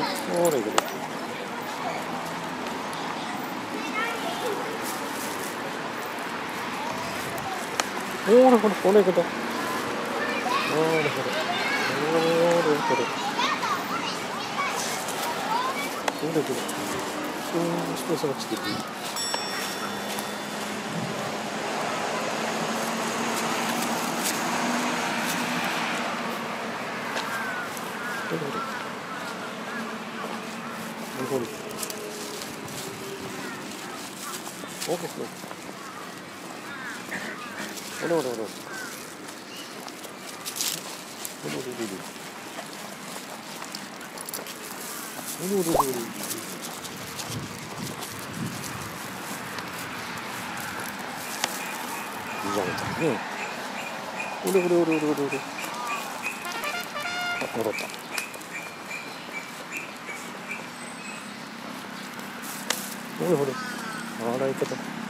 悪いけど。なるほど、これほど。なるほど。なるほど。そうだけど。うん、スペースがつけていい。なるほど。Nicole. Hochgeflogen. Hallo, hallo, hallo. Hallo, du Lulu. おれおれおれおれおれあ戻った。ほれほれあらい方。